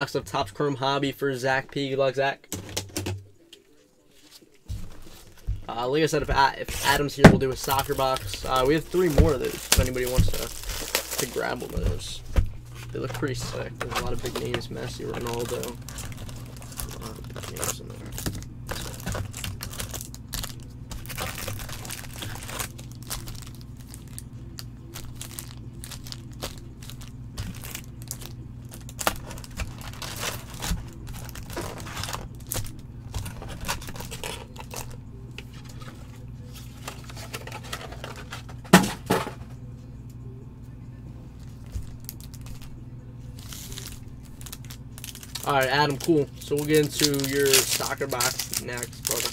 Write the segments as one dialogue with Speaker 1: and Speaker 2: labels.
Speaker 1: box of Topps Chrome Hobby for Zach P. Good luck, Zach. Uh, like I said, if, if Adam's here, we'll do a soccer box. Uh, we have three more of those if anybody wants to, to grab one of those. They look pretty sick. There's a lot of big names. Messi, Ronaldo. A lot of big names in there. All right, Adam, cool. So we'll get into your soccer box next, brother.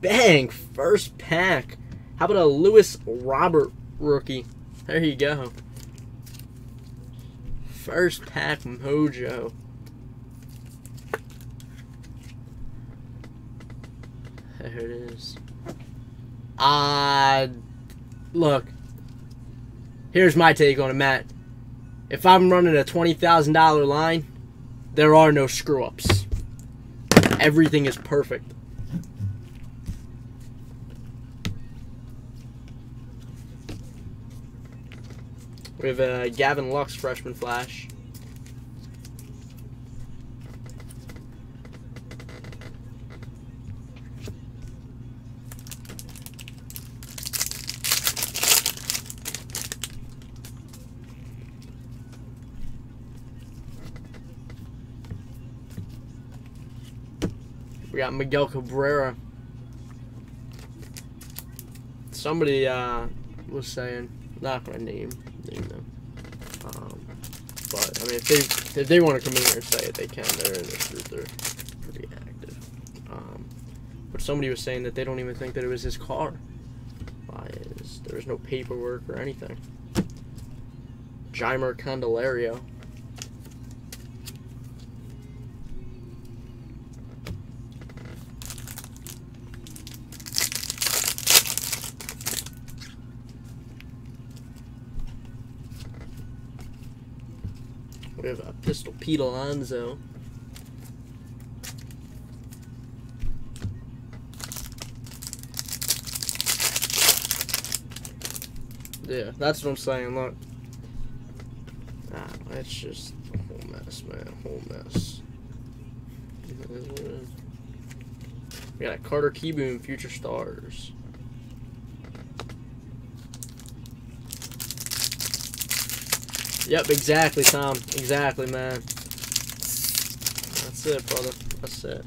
Speaker 1: Bang! First pack. How about a Luis Robert rookie? There you go. First pack mojo. There it is. Uh, look. Here's my take on it, Matt. If I'm running a $20,000 line, there are no screw ups. Everything is perfect. We have a Gavin Lux freshman flash. We got Miguel Cabrera. Somebody uh, was saying, not gonna name name them, um, but I mean, if they if they want to come in here and say it, they can. They're in this group. They're pretty active. Um, but somebody was saying that they don't even think that it was his car. There was no paperwork or anything? Jeimer Candelario. Have a Pistol Pete Alonso. Yeah, that's what I'm saying. Look, ah, it's just a whole mess, man. A whole mess. We got a Carter Kieboom Future Stars. Yep, exactly, Tom. Exactly, man. That's it, brother. That's it.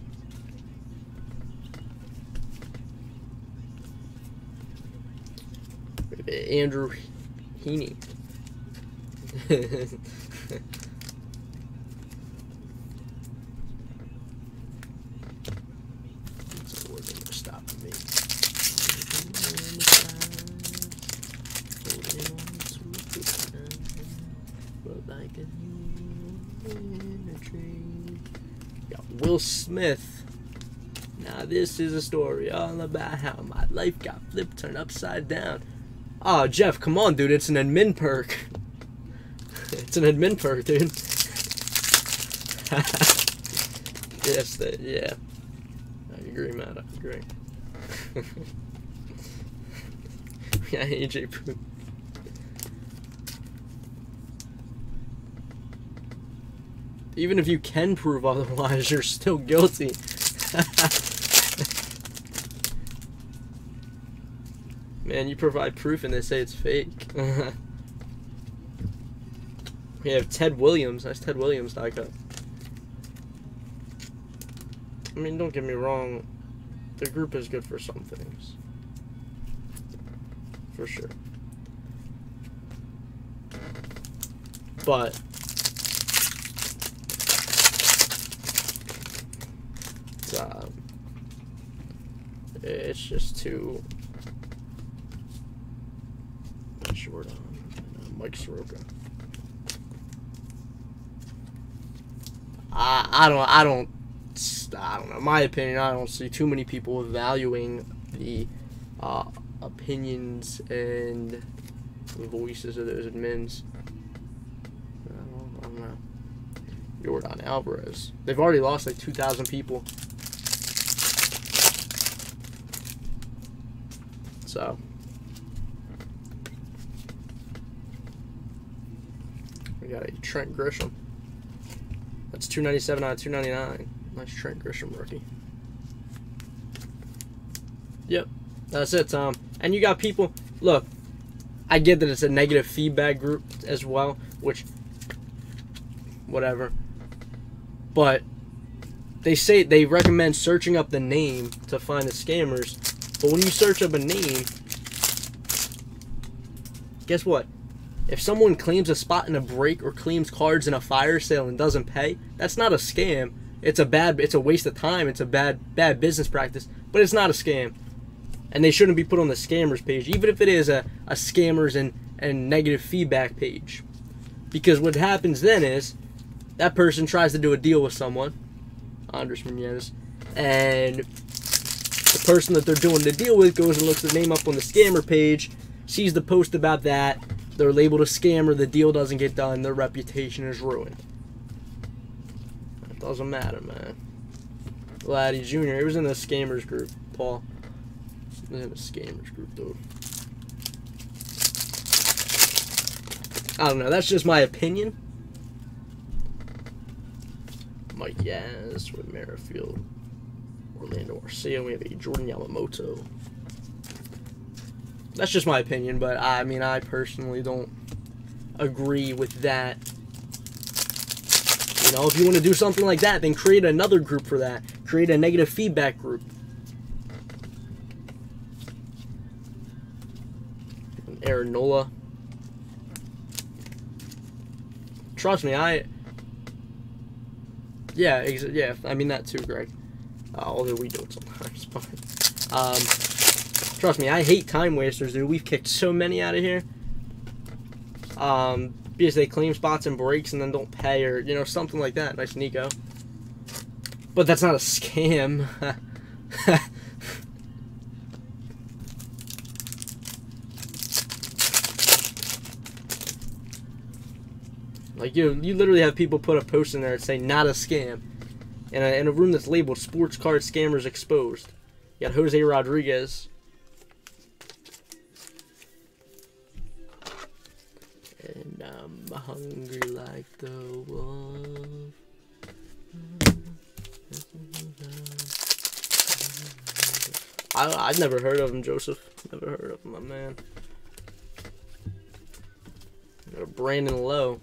Speaker 1: Andrew Heaney. That's a word that never stopped me. Got Will Smith. Now this is a story all about how my life got flipped, turned upside down. Oh, Jeff, come on, dude. It's an admin perk. it's an admin perk, dude. yes, that, yeah. I agree, Matt. I agree. yeah, AJ Poop. Even if you can prove otherwise, you're still guilty. Man, you provide proof and they say it's fake. we have Ted Williams. Nice Ted Williams die cut. I mean, don't get me wrong. The group is good for some things. For sure. But it's, uh, it's just too short on uh, Mike Soroka. I I don't I don't I don't know. My opinion, I don't see too many people valuing the uh, opinions and voices of those admins. I don't, know. Yordan Alvarez. They've already lost like 2,000 people. So. We got a Trent Grisham. That's 297 out of 299. Nice Trent Grisham rookie. Yep. That's it, Tom. And you got people. Look, I get that it's a negative feedback group as well, which. Whatever. But they say they recommend searching up the name to find the scammers. But when you search up a name, guess what? If someone claims a spot in a break or claims cards in a fire sale and doesn't pay, that's not a scam. It's a bad it's a waste of time. It's a bad bad business practice, but it's not a scam. And they shouldn't be put on the scammers page, even if it is a, a scammers and, and negative feedback page. Because what happens then is that person tries to do a deal with someone, Andres Munoz, and person that they're doing the deal with goes and looks the name up on the scammer page, sees the post about that, they're labeled a scammer, the deal doesn't get done, their reputation is ruined. It doesn't matter, man. Vladdy Jr., he was in the scammers group, Paul. He was in the scammers group, though. I don't know, that's just my opinion. Mike Yaz Whit Merrifield. Orlando. We have a Jordan Yamamoto. That's just my opinion, but I mean, I personally don't agree with that. You know, if you want to do something like that, then create another group for that. Create a negative feedback group. Aaron Nola. Trust me, I yeah, yeah. I mean that too, Greg. Uh, although we do it sometimes, but um, trust me, I hate time wasters, dude. We've kicked so many out of here. Um, because they claim spots and breaks and then don't pay, or you know something like that. Nice, Nico. But that's not a scam. Like you, you literally have people put a post in there and say "not a scam," in a, in a room that's labeled "Sports Card Scammers Exposed." You got Jose Rodriguez. And I'm hungry like the wolf. I, I've never heard of him, Joseph. Never heard of him, my man. Brandon Lowe.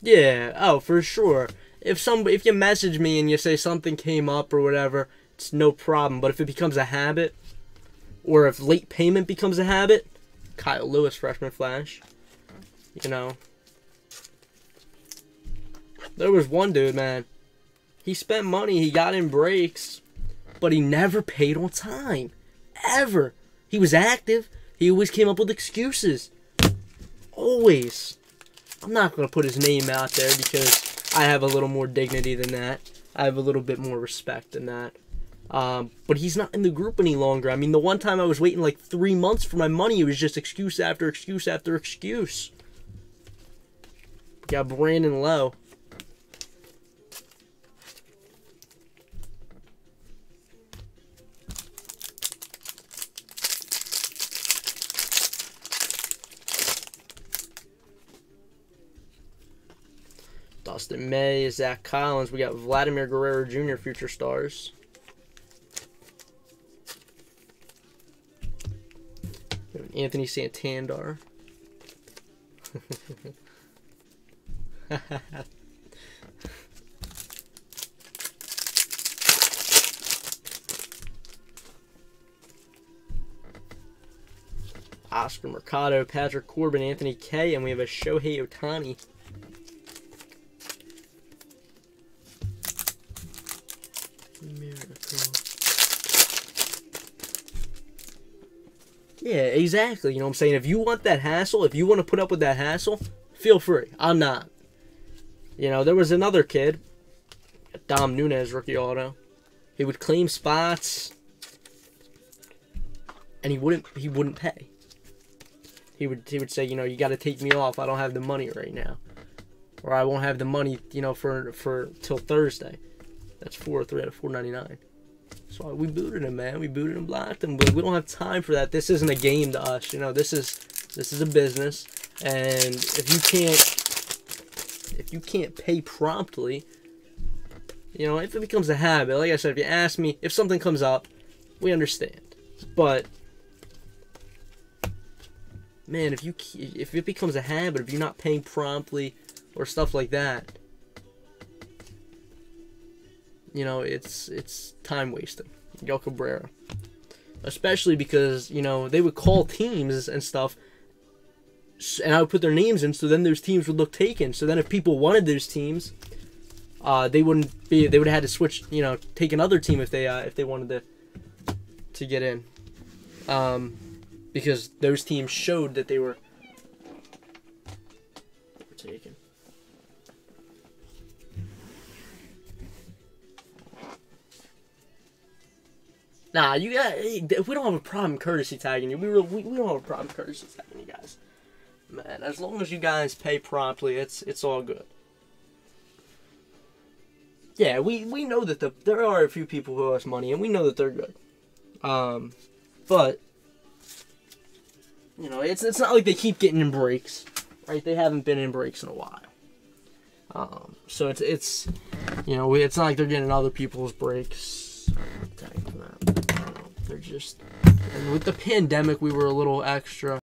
Speaker 1: Yeah, oh, for sure. If some if you message me and you say something came up or whatever, it's no problem. But if it becomes a habit, or if late payment becomes a habit, Kyle Lewis, freshman flash, you know. There was one dude, man. He spent money, he got in breaks, but he never paid on time. Ever. He was active. He always came up with excuses. Always. I'm not going to put his name out there because I have a little more dignity than that. I have a little bit more respect than that. Um, but he's not in the group any longer. I mean, the one time I was waiting like three months for my money, it was just excuse after excuse after excuse. We got Brandon Lowe. Dustin May, Zack Collins. We got Vladimir Guerrero Jr. Future Stars. Anthony Santander. Oscar Mercado, Patrick Corbin, Anthony Kay, and we have a Shohei Ohtani. Yeah, exactly. You know what I'm saying? If you want that hassle, if you want to put up with that hassle, feel free. I'm not. You know, there was another kid, Dom Nunez, rookie auto. He would claim spots, and he wouldn't. He wouldn't pay. He would. He would say, you know, you got to take me off. I don't have the money right now, or I won't have the money, you know, for for till Thursday. That's four or three out of four ninety nine. So we booted him, man. We booted him, blocked him. But we don't have time for that. This isn't a game to us. You know, this is this is a business, and if you can't if you can't pay promptly, you know, if it becomes a habit, like I said, if you ask me if something comes up, we understand. But man, if you if it becomes a habit, if you're not paying promptly or stuff like that, you know, it's it's time wasting. Miguel Cabrera. Especially because, you know, they would call teams and stuff and I would put their names in so then those teams would look taken. So then if people wanted those teams, uh, they wouldn't be they would have had to switch, you know, take another team if they uh, if they wanted to to get in. Um, because those teams showed that they were, were Nah, you got. We don't have a problem courtesy tagging you. We, really, we we don't have a problem courtesy tagging you guys. Man, as long as you guys pay promptly, it's it's all good. Yeah, we, we know that the there are a few people who owe us money, and we know that they're good. Um, but you know, it's it's not like they keep getting in breaks, right? They haven't been in breaks in a while. Um, so it's it's you know, it's not like they're getting other people's breaks. They're just and with the pandemic, we were a little extra